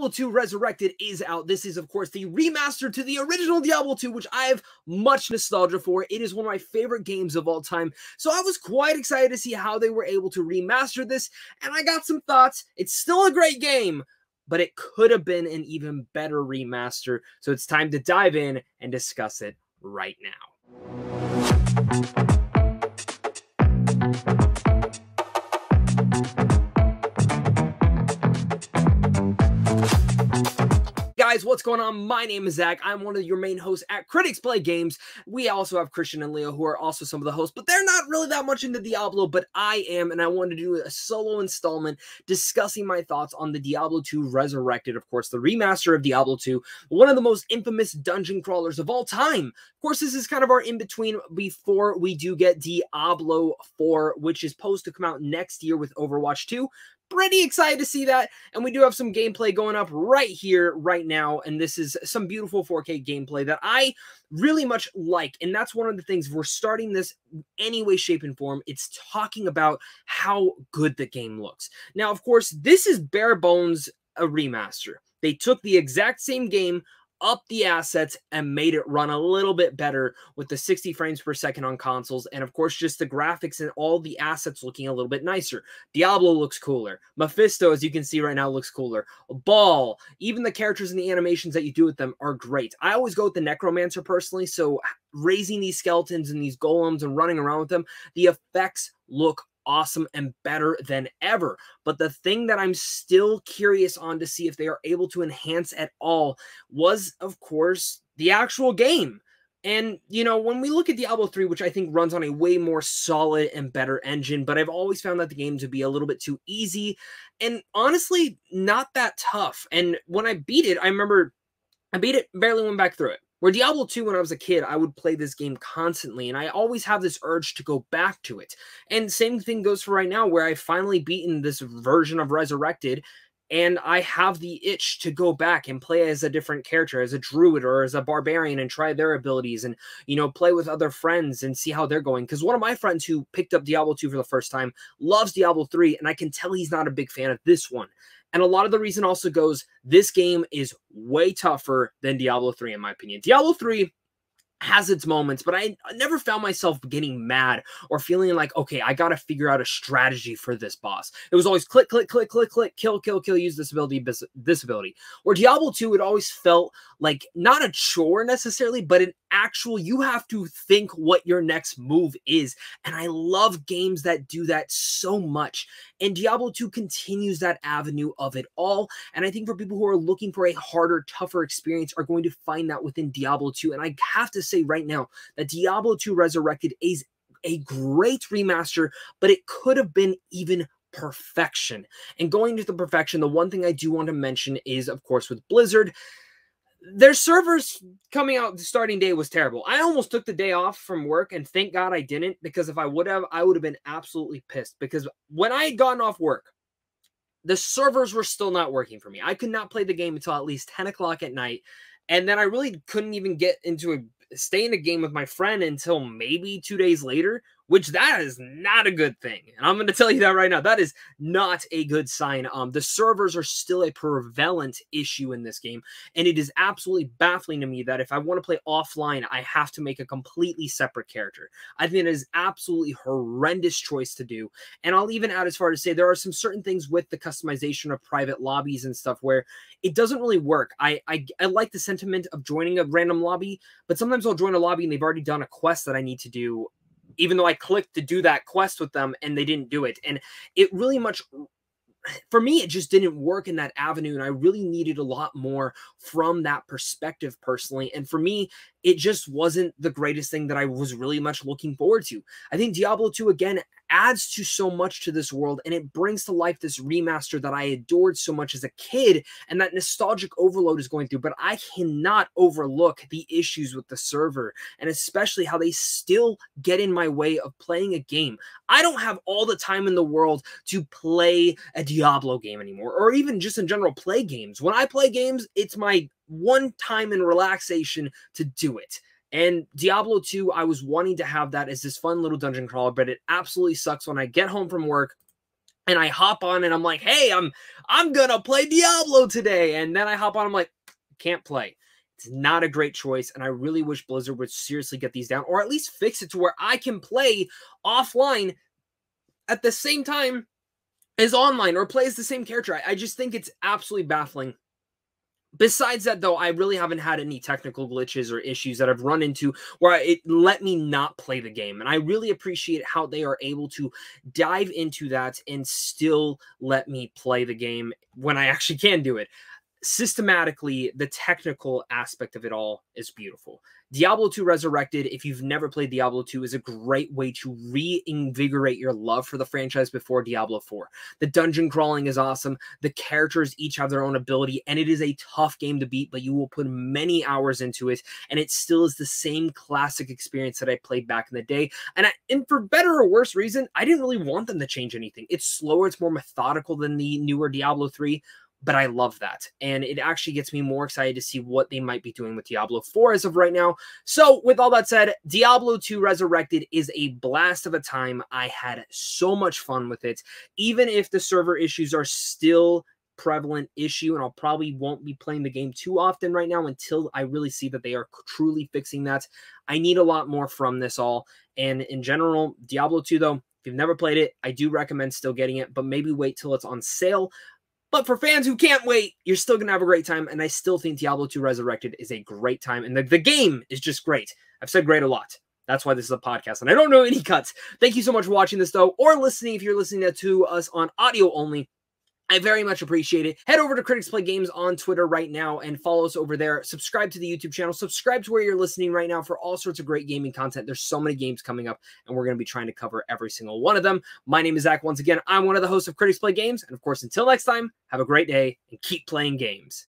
Diablo 2 Resurrected is out. This is, of course, the remaster to the original Diablo 2, which I have much nostalgia for. It is one of my favorite games of all time. So I was quite excited to see how they were able to remaster this, and I got some thoughts. It's still a great game, but it could have been an even better remaster. So it's time to dive in and discuss it right now. Guys, what's going on? My name is Zach. I'm one of your main hosts at Critics Play Games. We also have Christian and Leo, who are also some of the hosts, but they're not really that much into Diablo, but I am, and I wanted to do a solo installment discussing my thoughts on the Diablo 2 Resurrected, of course, the remaster of Diablo 2, one of the most infamous dungeon crawlers of all time. Of course, this is kind of our in-between before we do get Diablo 4, which is supposed to come out next year with Overwatch 2, pretty excited to see that. And we do have some gameplay going up right here, right now. And this is some beautiful 4K gameplay that I really much like. And that's one of the things we're starting this any way, shape, and form. It's talking about how good the game looks. Now, of course, this is bare bones a remaster. They took the exact same game, up the assets and made it run a little bit better with the 60 frames per second on consoles. And of course, just the graphics and all the assets looking a little bit nicer. Diablo looks cooler. Mephisto, as you can see right now, looks cooler. Baal, even the characters and the animations that you do with them are great. I always go with the Necromancer personally. So raising these skeletons and these golems and running around with them, the effects look awesome and better than ever. But the thing that I'm still curious on to see if they are able to enhance at all was, of course, the actual game. And, you know, when we look at Diablo 3, which I think runs on a way more solid and better engine, but I've always found that the game to be a little bit too easy and honestly not that tough. And when I beat it, I remember I beat it, barely went back through it. Where Diablo 2, when I was a kid, I would play this game constantly, and I always have this urge to go back to it. And same thing goes for right now, where I've finally beaten this version of Resurrected, and I have the itch to go back and play as a different character, as a druid or as a barbarian, and try their abilities, and you know, play with other friends and see how they're going. Because one of my friends who picked up Diablo 2 for the first time loves Diablo 3, and I can tell he's not a big fan of this one. And a lot of the reason also goes this game is way tougher than Diablo 3, in my opinion. Diablo 3 has its moments, but I never found myself getting mad or feeling like, okay, I got to figure out a strategy for this boss. It was always click, click, click, click, click, kill, kill, kill, use this ability, this ability. Where Diablo 2, it always felt like not a chore necessarily, but an actual, you have to think what your next move is. And I love games that do that so much. And Diablo 2 continues that avenue of it all. And I think for people who are looking for a harder, tougher experience are going to find that within Diablo 2. And I have to say right now that Diablo 2 Resurrected is a great remaster, but it could have been even perfection. And going to the perfection, the one thing I do want to mention is, of course, with Blizzard, their servers coming out the starting day was terrible. I almost took the day off from work, and thank God I didn't because if I would have, I would have been absolutely pissed. Because when I had gotten off work, the servers were still not working for me. I could not play the game until at least 10 o'clock at night. And then I really couldn't even get into a stay in a game with my friend until maybe two days later, which that is not a good thing. And I'm going to tell you that right now. That is not a good sign. Um, the servers are still a prevalent issue in this game, and it is absolutely baffling to me that if I want to play offline, I have to make a completely separate character. I think it is absolutely horrendous choice to do. And I'll even add as far as to say there are some certain things with the customization of private lobbies and stuff where it doesn't really work. I I, I like the sentiment of joining a random lobby, but sometimes I'll join a lobby and they've already done a quest that I need to do even though I clicked to do that quest with them and they didn't do it. And it really much for me, it just didn't work in that avenue. And I really needed a lot more from that perspective personally. And for me, it just wasn't the greatest thing that I was really much looking forward to. I think Diablo 2 again adds to so much to this world and it brings to life this remaster that I adored so much as a kid and that nostalgic overload is going through. But I cannot overlook the issues with the server and especially how they still get in my way of playing a game. I don't have all the time in the world to play a Diablo game anymore or even just in general play games. When I play games, it's my one time in relaxation to do it. And Diablo 2, I was wanting to have that as this fun little dungeon crawler, but it absolutely sucks when I get home from work and I hop on and I'm like, "Hey, I'm I'm to play Diablo today." And then I hop on I'm like, "Can't play." It's not a great choice and I really wish Blizzard would seriously get these down or at least fix it to where I can play offline at the same time as online or plays the same character. I, I just think it's absolutely baffling Besides that, though, I really haven't had any technical glitches or issues that I've run into where it let me not play the game. And I really appreciate how they are able to dive into that and still let me play the game when I actually can do it systematically the technical aspect of it all is beautiful. Diablo 2 Resurrected, if you've never played Diablo 2, is a great way to reinvigorate your love for the franchise before Diablo 4. The dungeon crawling is awesome. The characters each have their own ability, and it is a tough game to beat, but you will put many hours into it, and it still is the same classic experience that I played back in the day. And, I, and for better or worse reason, I didn't really want them to change anything. It's slower, it's more methodical than the newer Diablo 3, but I love that. And it actually gets me more excited to see what they might be doing with Diablo 4 as of right now. So, with all that said, Diablo 2 Resurrected is a blast of a time. I had so much fun with it. Even if the server issues are still prevalent issue and I'll probably won't be playing the game too often right now until I really see that they are truly fixing that. I need a lot more from this all. And in general, Diablo 2 though, if you've never played it, I do recommend still getting it, but maybe wait till it's on sale. But for fans who can't wait, you're still going to have a great time. And I still think Diablo 2 Resurrected is a great time. And the, the game is just great. I've said great a lot. That's why this is a podcast. And I don't know any cuts. Thank you so much for watching this, though, or listening if you're listening to us on audio only. I very much appreciate it. Head over to Critics Play Games on Twitter right now and follow us over there. Subscribe to the YouTube channel. Subscribe to where you're listening right now for all sorts of great gaming content. There's so many games coming up, and we're going to be trying to cover every single one of them. My name is Zach. Once again, I'm one of the hosts of Critics Play Games. And of course, until next time, have a great day and keep playing games.